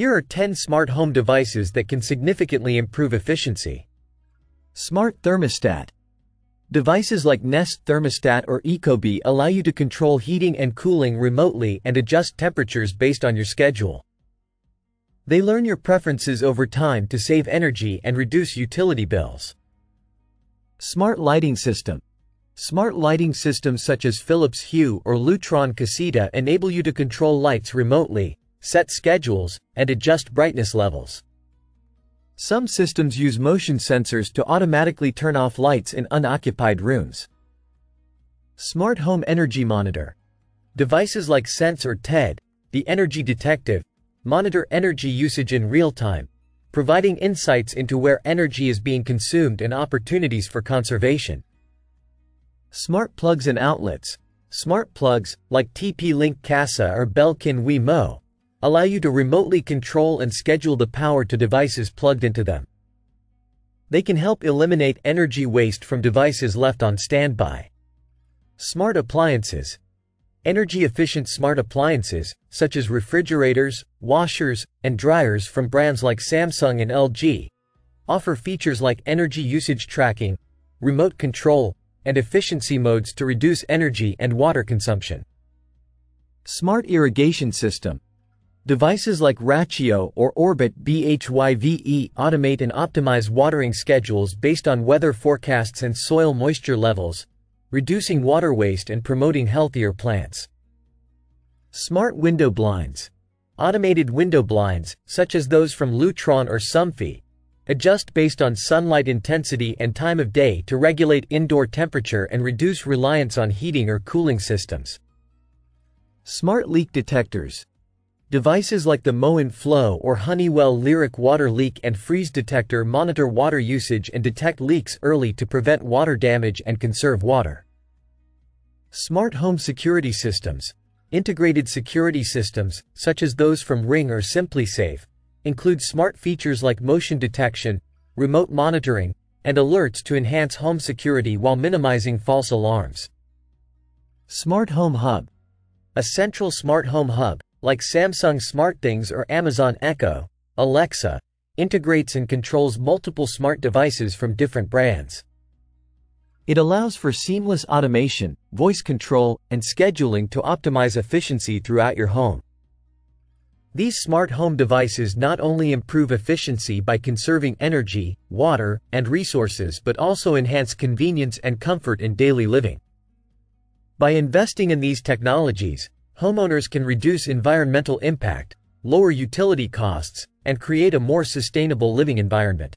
Here are 10 smart home devices that can significantly improve efficiency. Smart Thermostat Devices like Nest Thermostat or Ecobee allow you to control heating and cooling remotely and adjust temperatures based on your schedule. They learn your preferences over time to save energy and reduce utility bills. Smart Lighting System Smart lighting systems such as Philips Hue or Lutron Caséta enable you to control lights remotely, set schedules, and adjust brightness levels. Some systems use motion sensors to automatically turn off lights in unoccupied rooms. Smart Home Energy Monitor Devices like Sense or TED, the Energy Detective, monitor energy usage in real time, providing insights into where energy is being consumed and opportunities for conservation. Smart Plugs and Outlets Smart plugs, like TP-Link Kasa or Belkin Wemo, allow you to remotely control and schedule the power to devices plugged into them. They can help eliminate energy waste from devices left on standby. Smart appliances. Energy-efficient smart appliances, such as refrigerators, washers, and dryers from brands like Samsung and LG, offer features like energy usage tracking, remote control, and efficiency modes to reduce energy and water consumption. Smart irrigation system. Devices like Rachio or Orbit BHYVE automate and optimize watering schedules based on weather forecasts and soil moisture levels, reducing water waste and promoting healthier plants. Smart window blinds. Automated window blinds, such as those from Lutron or Somfy, adjust based on sunlight intensity and time of day to regulate indoor temperature and reduce reliance on heating or cooling systems. Smart leak detectors. Devices like the Moen Flo or Honeywell Lyric Water Leak and Freeze Detector monitor water usage and detect leaks early to prevent water damage and conserve water. Smart Home Security Systems Integrated security systems, such as those from Ring or SimpliSafe, include smart features like motion detection, remote monitoring, and alerts to enhance home security while minimizing false alarms. Smart Home Hub A central smart home hub, like Samsung SmartThings or Amazon Echo, Alexa, integrates and controls multiple smart devices from different brands. It allows for seamless automation, voice control, and scheduling to optimize efficiency throughout your home. These smart home devices not only improve efficiency by conserving energy, water, and resources but also enhance convenience and comfort in daily living. By investing in these technologies, homeowners can reduce environmental impact, lower utility costs, and create a more sustainable living environment.